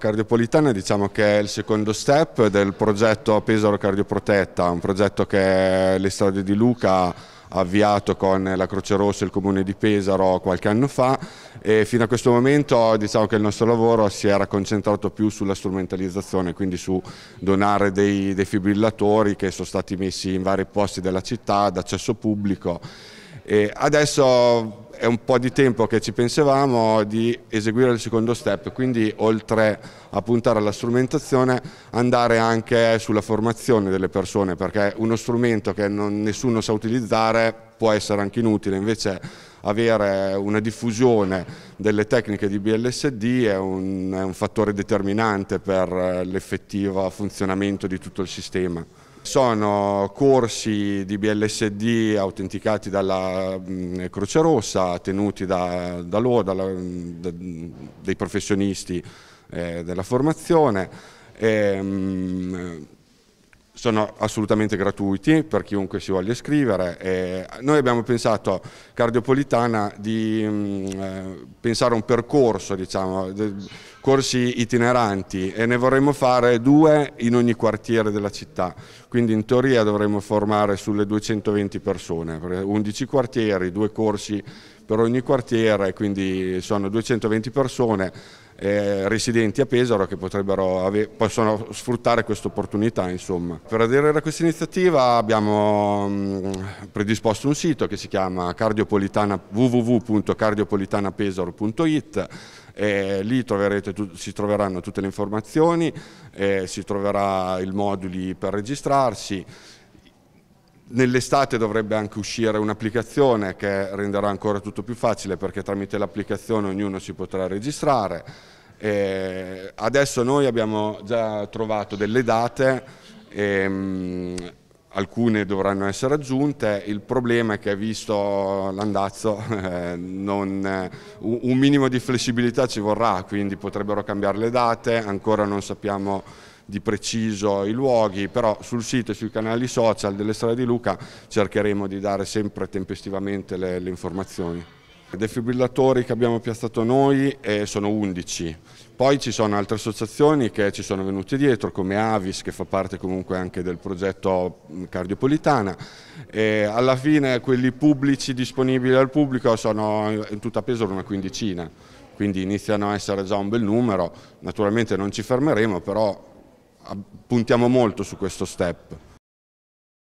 Cardiopolitana diciamo che è il secondo step del progetto Pesaro Cardioprotetta, un progetto che l'Estradio di Luca ha avviato con la Croce Rossa e il Comune di Pesaro qualche anno fa e fino a questo momento diciamo che il nostro lavoro si era concentrato più sulla strumentalizzazione, quindi su donare dei defibrillatori che sono stati messi in vari posti della città, d'accesso pubblico. E adesso è un po' di tempo che ci pensavamo di eseguire il secondo step, quindi oltre a puntare alla strumentazione andare anche sulla formazione delle persone, perché uno strumento che non, nessuno sa utilizzare può essere anche inutile, invece avere una diffusione delle tecniche di BLSD è un, è un fattore determinante per l'effettivo funzionamento di tutto il sistema. Sono corsi di BLSD autenticati dalla mm, Croce Rossa, tenuti da, da loro, dalla, da, dei professionisti eh, della formazione. E, mm, sono assolutamente gratuiti per chiunque si voglia iscrivere. E noi abbiamo pensato, Cardiopolitana, di mh, mm, eh, pensare a un percorso, diciamo, corsi itineranti e ne vorremmo fare due in ogni quartiere della città, quindi in teoria dovremmo formare sulle 220 persone, 11 quartieri, due corsi per ogni quartiere, quindi sono 220 persone eh, residenti a Pesaro che potrebbero possono sfruttare questa opportunità. Per aderire a questa iniziativa abbiamo mh, mm, predisposto un sito che si chiama www.cardiopolitanapesaro.it e lì si troveranno tutte le informazioni, si troverà i moduli per registrarsi, Nell'estate dovrebbe anche uscire un'applicazione che renderà ancora tutto più facile perché tramite l'applicazione ognuno si potrà registrare. E adesso noi abbiamo già trovato delle date, e, mh, alcune dovranno essere aggiunte, il problema è che visto l'andazzo eh, non, un minimo di flessibilità ci vorrà, quindi potrebbero cambiare le date, ancora non sappiamo di preciso i luoghi, però sul sito e sui canali social delle strade di Luca cercheremo di dare sempre tempestivamente le, le informazioni. I defibrillatori che abbiamo piazzato noi eh, sono 11, poi ci sono altre associazioni che ci sono venute dietro come Avis che fa parte comunque anche del progetto Cardiopolitana. E alla fine quelli pubblici disponibili al pubblico sono in tutta Pesaro una quindicina, quindi iniziano a essere già un bel numero, naturalmente non ci fermeremo però puntiamo molto su questo step.